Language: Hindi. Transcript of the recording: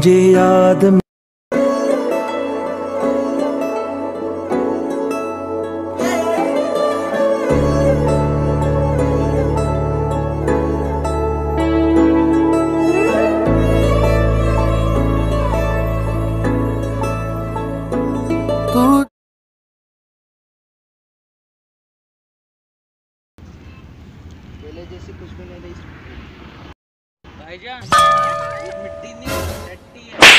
जे याद तू जैसी कुछ भी नहीं रही भाई जान मिट्टी नहीं है।